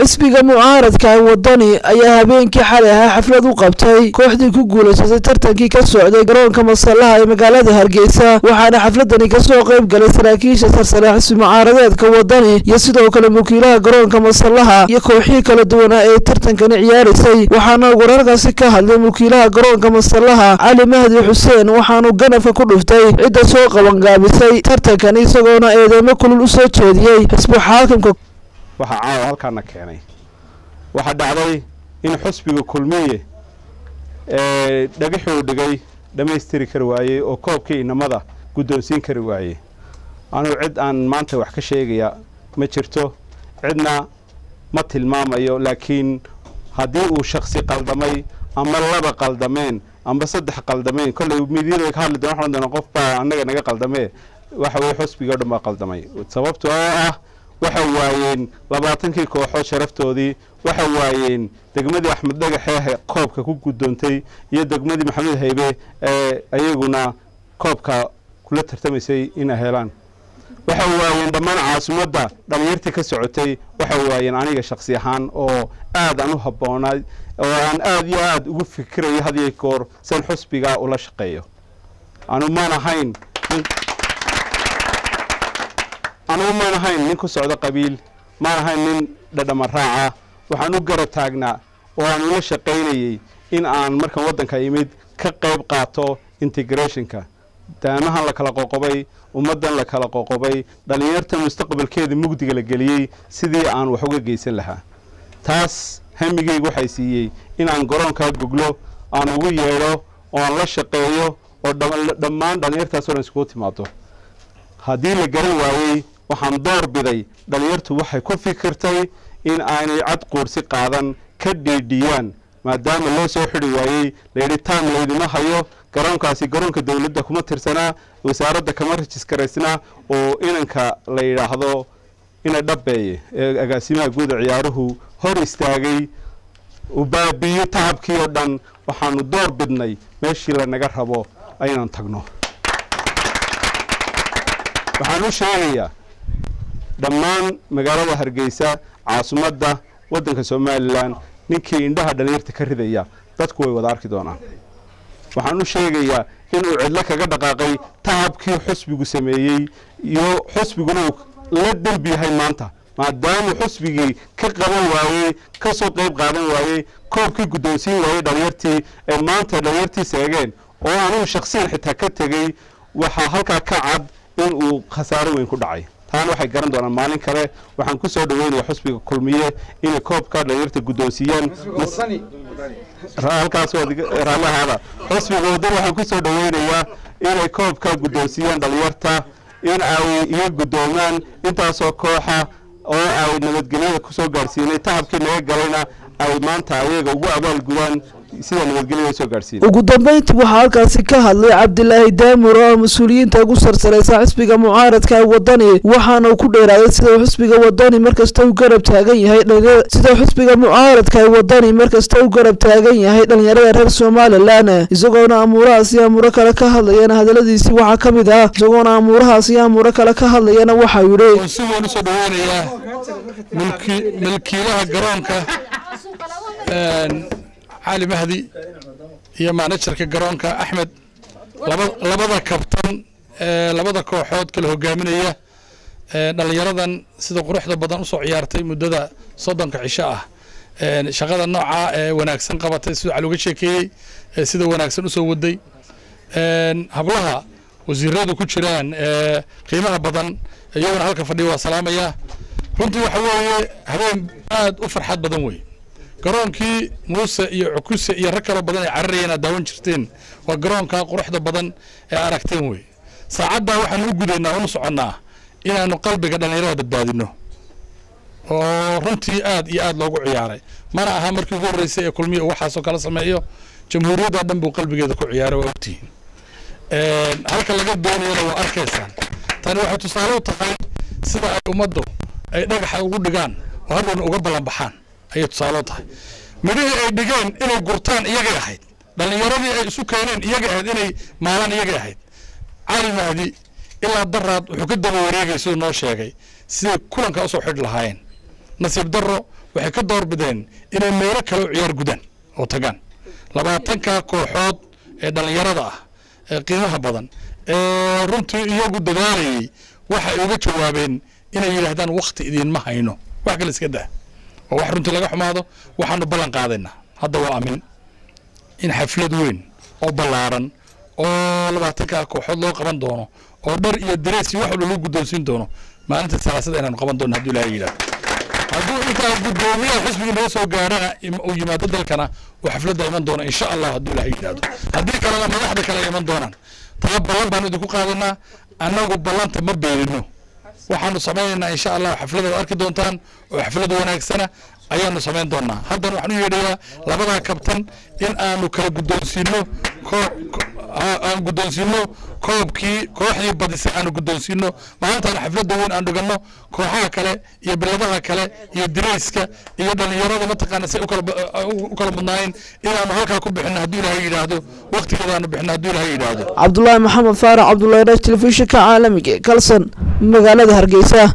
xisbiga mucaaradka wadani ayaa habeenkii xalay ahaa xaflad u qabtay. Kooxdii ku guulaysatay tartankii ka socday garoonka masallaha ee magaalada hargeysa waxaana xafladani ka soo qayb galay saraakiisha sarsare xisbi mucaaradeedka wadani iyo sidoo kale wakiilaha garoonka masallaha iyo kooxihii kala duwanaa ee tartankani ciyaaraysay waxaana wararkaasi ka hadlay wakiilaha garoonka masallaha cali mahdi xuseen waxaanu ganafka ku dhuftay cidda soo qabangaabisay tartankani isagoona eedeymo kulul u soo jeediyey xisbi xaakimka waxaa caawa halkaana keenay. Waxaa dhacday in xusbiga kulmiye ee dhagaxuu dhigay dhammaystiri kari waayey oo koobkii inamada guddoonsiin kari waayey. Anugu cid aan maanta wax ka sheegaya ma jirto. Cidna ma tilmaamayo laakiin haddii uu shaksi qaldamay ama laba qaldameen amba saddex qaldameen kolley midyada ka hadli doon waxaan doona qof baa annaga naga qaldamee. Waxa weye xusbiga o dhan baa qaldamay. Sababto ah waxay waayeen labaatankii kooxood sharaftoodii. Waxay waayeen degmadii axmed dhagaxee koobka ku guddoontay iyo degmadii maxamed haybe ee ayaguna koobka kula tartamaysay inay helaan. Waxay waayeen dhammaan caasimadda dhalinyartii ka socotay. Waxay waayeen aniga shaksi ahaan oo aad aan u habboonay oo aan aad iyo aad ugu fikirayo hadiyo goor san xusbiga ula shaqeeyo. Anu maan ahayn anugu maan ahayn nin ku socdo qabiil maan ahayn nin dhadhama raaca. Waxaan u garab taagnaa oo aan ula shaqaynayey in aan markan waddanka imid ka qayb qaato integrationka. Daamahan la kala qoqobay ummaddan la kala qoqobay dhallinyarta mustaqbalkeeda mugdiga la geliyey sidii aan wax uga geysan lahaa. Taas hamigeyga waxay siiyey inaan garoonkaa goglo aan ugu yeedho oo aan la shaqeeyo oo dhammaan dhallinyartaasoo dhan iskugu timaado haddii la garan waayey waxaan door biday dhallinyartu waxay ku fikirtay in aanay cad quursi qaadan ka dhiidhiyaan maadaama loo soo xidi waayey. Layidhi taam laydima hayo. Garoonkaasi garoonka dowladda kuma tirsanaa. Wasaaradda kama rajisgaraysnaa oo inanka la yidhaahdo ina dhabeeye ee agaasimaha guuda ciyaaruhu hor istaagay. U baabiyo tacabkii oo dhan. Waxaanu door bidnay. Meeshii lanaga rabo aynan tagno. Waxaan u sheegayaa dhammaan magaalada hargeysa caasimadda waddanka somalilan ninkii indhaha dhalinyarta ka ridaya dadku way wada arki doonaan. Waxaan u sheegayaa inuu cidlo kaga dhaqaaqay tacabkii xusbigu sameeyey iyo xusbiguna uu la dembi yahay maanta maadaama xusbigii ka qaban waayey ka soo qayb qaadan waayey koobkii guddoonsiin waayey dhalinyartii ee maanta dhalinyartii seegeen oo anugu shaksiyan xitaa ka tegey waxaa halkaa ka cad in uu khasaaro weyn ku dhacay taana waxay garan doonaan maalin kale. Waxaan ku soo dhaweynaya xusbiga kulmiye inay koobka dhalinyarta guddoonsiiyaan halkaas raallahaada xusbiga wadan waxaan ku soo dhaweynayaa inay koobka guddoonsiiyaan dhalinyarta in ay iga guddoomaan intaasoo kooxa oo ay nabadgelyada ku soo gaadhsiinay tacabkii naga galayna ay maanta ayaga ugu abaalgudaan ugu dambeyntii waxaa halkaasi ka hadlay cabdilaahi daamur oo mas'uuliyiinta ugu sarsalaysa xisbiga mucaaradka wadani waxaana uu ku dheeraaday sida xisbiga wadani markasta u garab taagan yahay sida xisbiga mucaaradka wadani markasta u garab taagan yahay dhalinyarada reer somalilan isagoona amuurahaasi amuuro kale ka hadlayana hadaladiisii waxaa ka mid ah isagoona amuurahaasi amuuro kale ka hadlayana waxaa yidhi cali mahdi iyo manajerka garoonka axmed. Labada kabtan labada kooxood kala hogaaminaya dhalinyaradan sida quruxda badan u soo ciyaartay muddada soddonka cisho ah. Shaqada noocaa ee wanaagsan qabatay siduu cali uga sheekeeyey sida wanaagsan u soo waday. Hablaha wasiiradu ku jiraan qiimaha badan iyaguna halka fadhiya waa salaamaya. Runtii waxa weeye habeen aad u farxad badan wey garoonkii muuse iyo cukuse iyo rag kaloo badan ay cararayeen aad daawan jirteen. Waa garoonka quruxda badan ee aragteen wey. Saacaddaa waxaanu u gudaynaa unu soconnaa inaanu qalbiga dhallinyarada badbaadino oo runtii aad iyo aad loogu ciyaaray. Mana aha markii ugu horreysay ee kulmiya waxaasoo kala sameeyo jamhuuriyadda dhan buu qalbigeeda ku ciyaaray waa ogtihiin halka laga doonayana waa arkaysaan. Tani waxay tusaale u tahay sida ay ummaddu ay dhagaxa ugu dhigaan oo hadhowna uga ballanbaxaan ayay tusaale u tahay. Midhihii ay dhigeen inay gurtaan iyagay ahayd. Dhallinyaradii ay isu keeneen iyagay ahayd inay maalaan iyagay ahayd. Cali mahdi ilaa daraad wuxuu ka daba wareegay siduu noo sheegay. Siday kulanka u soo xidhi lahaayeen? Nasiib darro waxay ka doorbideen inay meelo kale u ciyaar gudaan oo tagaan. Labaatanka kooxood ee dhallinyarada ah ee qiimaha badan ee runtii iyagu dadaalayay waxa ay uga jawaabeen inay yidhaahdaan wakti idiinma hayno. Wax kale iska daa oo wax runtii laga xumaado waxaanu ballan qaadaynaa hadda waa amin in xaflad weyn oo ballaaran oo labaatanka kooxood loo qaban doono oo dhar iyo darees iyo wax walba lagu guddoonsiin doono maalinta salaasada inaanu qaban doono hadduu ilaahay yidhahdo hadduu intaa guddoomiyaha xisbiga naga soo gaarana uu yimaado dalkana uu xafladda iman doono insha allah hadduu ilaahay yidhahdo haddii kalena madaxda kale iman doonaan. Taa ballan baanu idinku qaadanaa annagu ballanta ma beerino waxaanu samaynaynaa insha allah xafladaad arki doontaan oo xaflad wanaagsana ayaanu samayn doonaa haddana waxaan u yeedhayaa labadaa kabtan in aanu kala guddoonsiino aan guddoonsiino koobkii kooxdii badisay aanu guddoonsiino maalintaan xafladda weyn aan dhiganno kooxaha kale iyo biladaha kale iyo dirayska iyo dhallinyarada mataqaana say u kala mudnaayeen inaanu halkaa ku bixino hadduu ilaahay yidhaahdo waktigeedaanu bixino hadduu ilaahay yidhaahdo. Cabdulaahi maxamed faarax cabdulaahi raaj telefishinka caalamiga kalson magaalada hargeysa